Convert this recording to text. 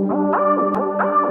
Oh, oh, oh.